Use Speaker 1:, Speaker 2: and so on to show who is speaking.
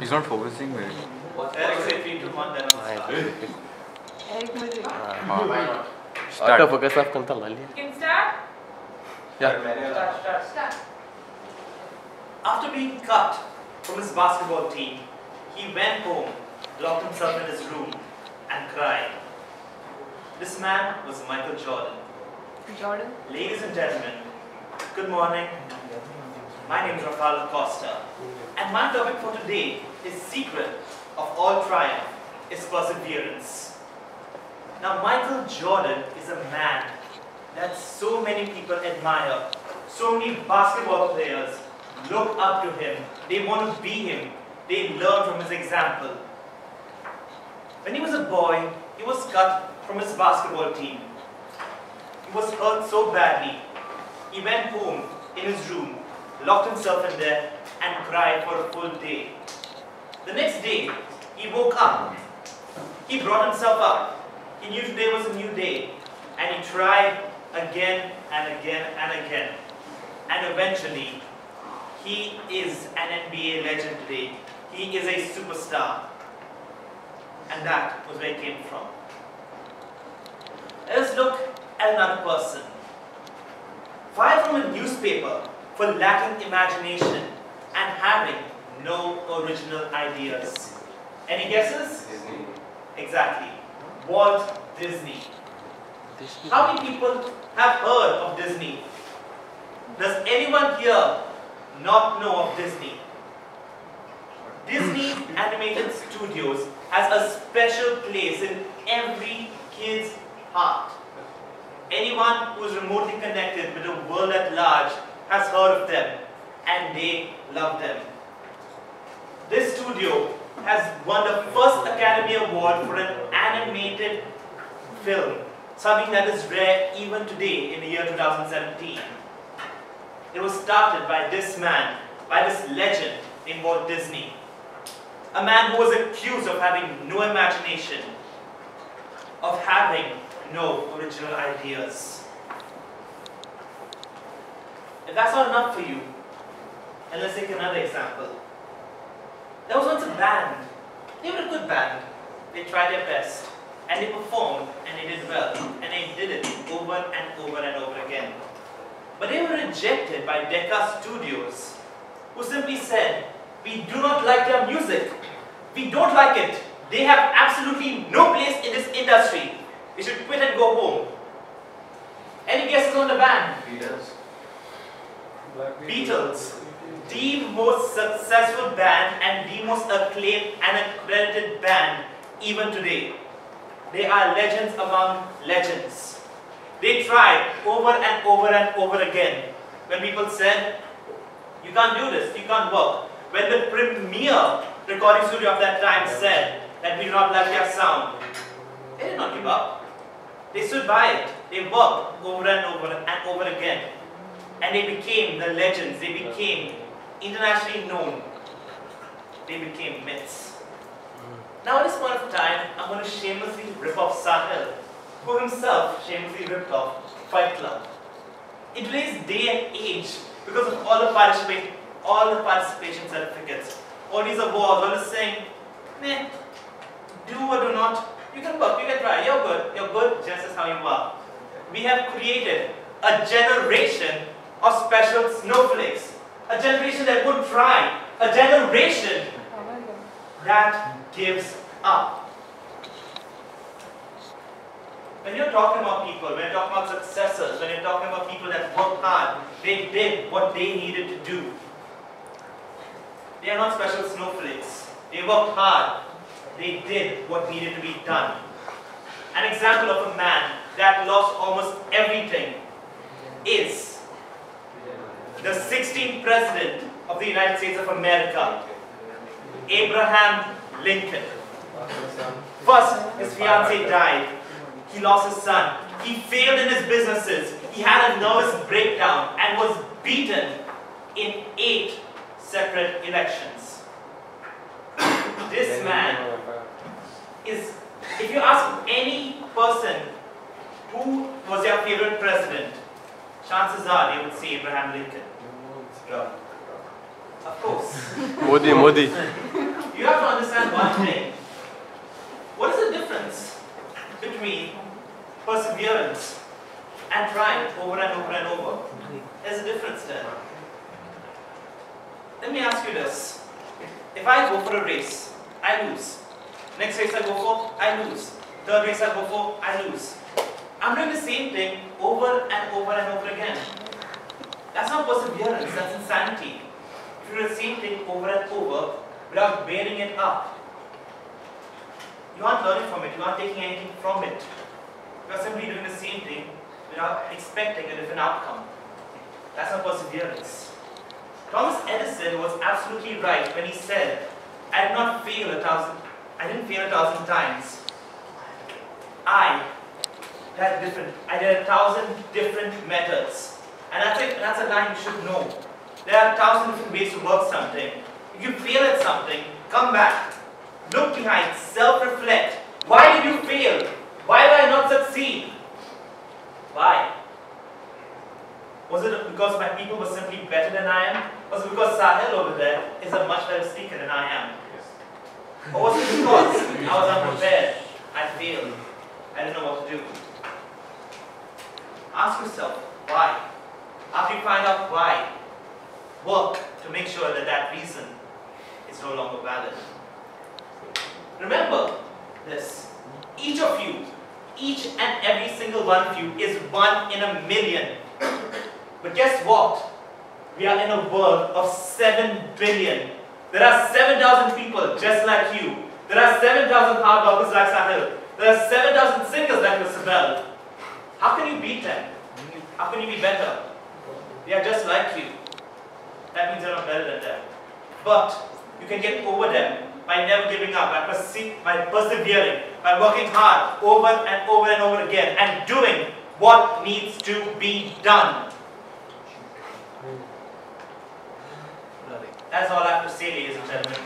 Speaker 1: He's not focusing very.
Speaker 2: Eric say 3 to 1 then I'll start.
Speaker 1: Start.
Speaker 3: Auto focus off kanta lali.
Speaker 4: Can start?
Speaker 3: Yeah.
Speaker 4: Start.
Speaker 2: After being cut from his basketball team, he went home, locked himself in his room, and cried. This man was Michael Jordan.
Speaker 4: Jordan.
Speaker 2: Ladies and gentlemen, good morning. My name is Rafael Costa, and my topic for today is secret of all triumph is perseverance. Now, Michael Jordan is a man that so many people admire. So many basketball players look up to him. They want to be him. They learn from his example. When he was a boy, he was cut from his basketball team. He was hurt so badly. He went home in his room, locked himself in there, and cried for a full day. The next day, he woke up. He brought himself up. He knew today was a new day, and he tried again and again and again. And eventually, he is an NBA legend today. He is a superstar. And that was where he came from. Let us look at another person. Fired from a newspaper for lacking imagination and having no original ideas. Any guesses?
Speaker 3: Disney.
Speaker 2: Exactly. Walt Disney.
Speaker 3: Disney.
Speaker 2: How many people have heard of Disney? Does anyone here not know of Disney? Disney Animated Studios has a special place in every kid's heart. Anyone who is remotely connected with the world at large has heard of them and they love them. This studio has won the first Academy Award for an animated film, something that is rare even today in the year 2017. It was started by this man, by this legend named Walt Disney. A man who was accused of having no imagination, of having no original ideas. If that's not enough for you, then let's take another example. There was once a band. They were a good band. They tried their best. And they performed and they did well. And they did it over and over and over again. But they were rejected by Decca Studios, who simply said, We do not like their music. We don't like it. They have absolutely no place in this industry. We should quit and go home. Any guesses on the band? Beatles, the most successful band and the most acclaimed and accredited band even today. They are legends among legends. They tried over and over and over again. When people said, you can't do this, you can't work. When the premier recording studio of that time said that we do not like their sound, they did not give up. They stood by it. They worked over and over and over again. And they became the legends. They became internationally known. They became myths. Now at this point of time, I'm going to shamelessly rip off Sahil, who himself shamelessly ripped off Fight Club. In today's day and age, because of all the participation, all the participation certificates, all these awards, all this saying, meh, do or do not, you can work, you can try, you're good, you're good just as how you are. We have created a generation of special snowflakes, a generation that would try, a generation that gives up. When you're talking about people, when you're talking about successors, when you're talking about people that worked hard, they did what they needed to do. They are not special snowflakes. They worked hard. They did what needed to be done. An example of a man that lost almost everything is the 16th President of the United States of America, Abraham Lincoln. First, his fiancee died. He lost his son. He failed in his businesses. He had a nervous breakdown and was beaten in eight separate elections. This man is, if you ask any person who was your favorite president, chances are they would see Abraham Lincoln. Of course.
Speaker 3: Modi, Modi.
Speaker 2: You have to understand one thing. What is the difference between perseverance and trying over and over and over? There's a difference there. Let me ask you this. If I go for a race, I lose. Next race I go for, I lose. Third race I go for, I lose. I'm doing the same thing over and over and over again. That's not perseverance, that's insanity. If you do the same thing over and over without bearing it up, you aren't learning from it, you aren't taking anything from it. You are simply doing the same thing without expecting a different outcome. That's not perseverance. Thomas Edison was absolutely right when he said, I did not fail a thousand, I didn't fail a thousand times. I had different, I did a thousand different methods. And that's a, that's a line you should know. There are a thousand different ways to work something. If you fail at something, come back. Look behind, self-reflect. Why did you fail? Why did I not succeed? Why? Was it because my people were simply better than I am? Was it because Sahil over there is a much better speaker than I am? Or was it because I was unprepared? I failed. I didn't know what to do. Ask yourself, why? After you find out why, work to make sure that that reason is no longer valid. Remember this. Each of you, each and every single one of you is one in a million. But guess what? We are in a world of 7 billion. There are 7,000 people just like you. There are 7,000 hard workers like Sahil. There are 7,000 singers like Isabel. How can you beat them? How can you be better? They are just like you. That means you're not better than them. But you can get over them by never giving up, by, perse- by persevering, by working hard over and over and over again, and doing what needs to be done. That's all I have to say, ladies and gentlemen.